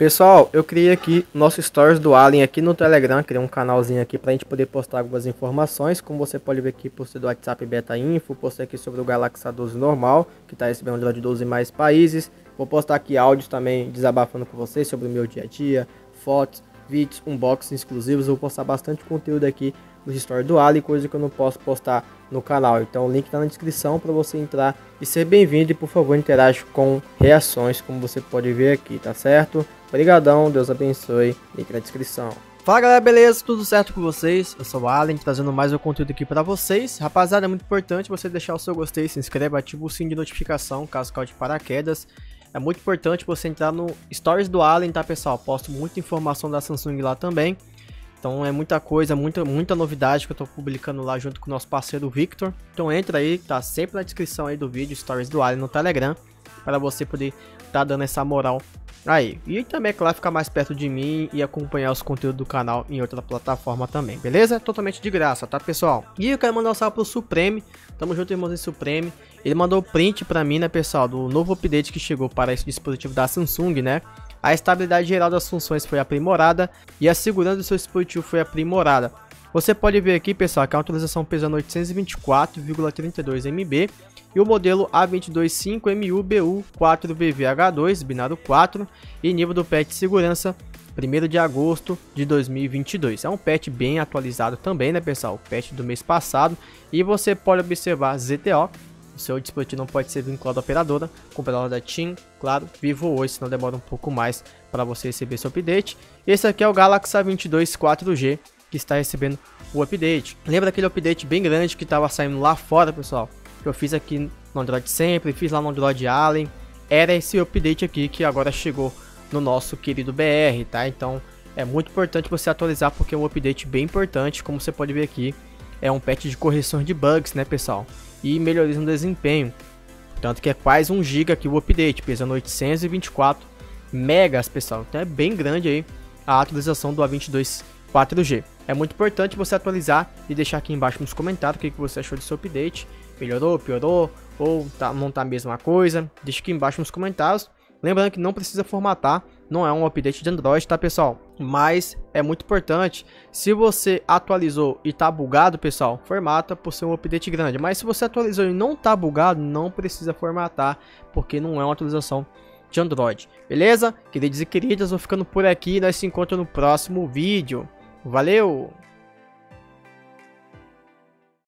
Pessoal, eu criei aqui nosso Stories do Alien aqui no Telegram, criei um canalzinho aqui pra gente poder postar algumas informações, como você pode ver aqui, postei do WhatsApp Beta Info, postei aqui sobre o Galaxy A12 normal, que tá recebendo Android 12 em mais países, vou postar aqui áudios também desabafando com vocês sobre o meu dia a dia, fotos, vídeos, unboxings exclusivos, vou postar bastante conteúdo aqui no Story do Ali, coisa que eu não posso postar no canal. Então o link está na descrição para você entrar e ser bem-vindo e por favor interage com reações, como você pode ver aqui, tá certo? Obrigadão, Deus abençoe, link na descrição. Fala galera, beleza? Tudo certo com vocês? Eu sou o Allen, trazendo mais um conteúdo aqui para vocês. Rapaziada, é muito importante você deixar o seu gostei, se inscreva, ativa o sininho de notificação caso caia de paraquedas. É muito importante você entrar no Stories do Allen, tá pessoal? Posto muita informação da Samsung lá também. Então é muita coisa, muita, muita novidade que eu tô publicando lá junto com o nosso parceiro Victor. Então entra aí, tá sempre na descrição aí do vídeo, Stories do Alien no Telegram, para você poder tá dando essa moral aí. E também, é claro, ficar mais perto de mim e acompanhar os conteúdos do canal em outra plataforma também, beleza? Totalmente de graça, tá pessoal? E eu quero mandar um salve pro Supreme, tamo junto irmãos em Supreme. Ele mandou print pra mim, né pessoal, do novo update que chegou para esse dispositivo da Samsung, né? A estabilidade geral das funções foi aprimorada e a segurança do seu dispositivo foi aprimorada. Você pode ver aqui, pessoal, que a atualização pesando 824,32 MB e o modelo A225MU-BU4VVH2 binário 4 e nível do patch de segurança 1 de agosto de 2022. É um patch bem atualizado também, né, pessoal? O patch do mês passado. E você pode observar ZTO, seu dispositivo não pode ser vinculado à operadora, com operadora da TIM, claro, vivo hoje, senão demora um pouco mais para você receber seu update. Esse aqui é o Galaxy A22 4G, que está recebendo o update. Lembra aquele update bem grande que estava saindo lá fora, pessoal? Que eu fiz aqui no Android sempre, fiz lá no Android Allen. Era esse update aqui que agora chegou no nosso querido BR, tá? Então é muito importante você atualizar porque é um update bem importante, como você pode ver aqui. É um patch de correção de bugs, né, pessoal? e melhorias no desempenho. Tanto que é quase 1 GB aqui o update, pesando 824 megas, pessoal. Então é bem grande aí a atualização do A22 4G. É muito importante você atualizar e deixar aqui embaixo nos comentários o que, você achou do seu update. Melhorou, piorou, ou tá, não tá a mesma coisa. Deixa aqui embaixo nos comentários. Lembrando que não precisa formatar, não é um update de Android, tá pessoal? Mas é muito importante, se você atualizou e tá bugado, pessoal, formata por ser um update grande. Mas se você atualizou e não tá bugado, não precisa formatar, porque não é uma atualização de Android. Beleza? Queridos e queridas, vou ficando por aqui, nós se encontramos no próximo vídeo. Valeu!